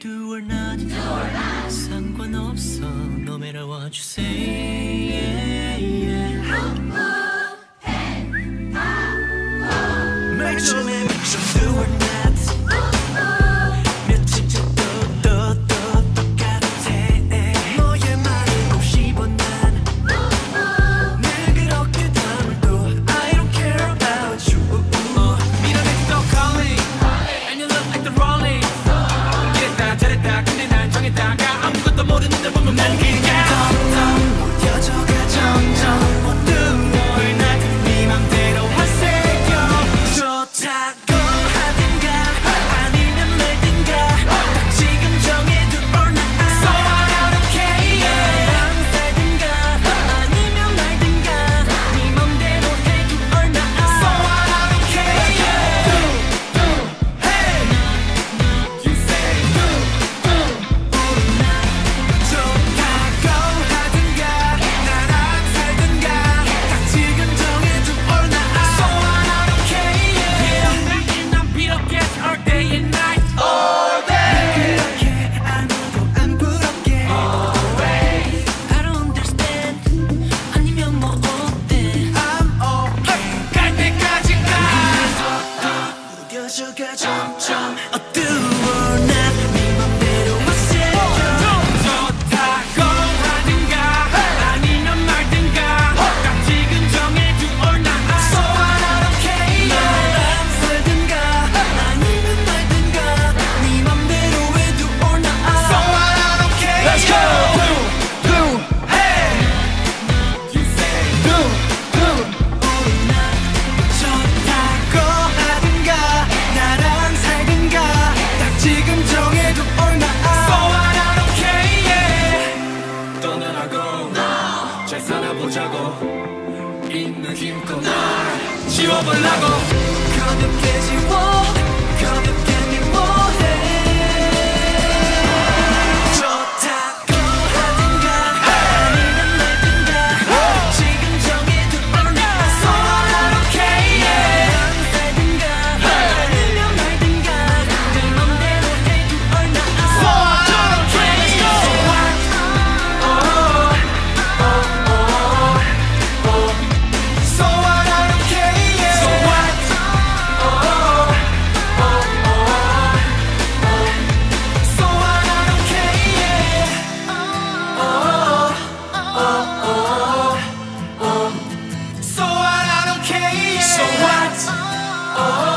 do or not, do or not. 상관없어 no matter what you say yeah, yeah. 한국 팬 바보 맥주 맥주 do or not നൽകി Let's get jump, jump. I'll do or now. 말고 잘 살아보자고 있는 힘껏 날 지워보려고. 어.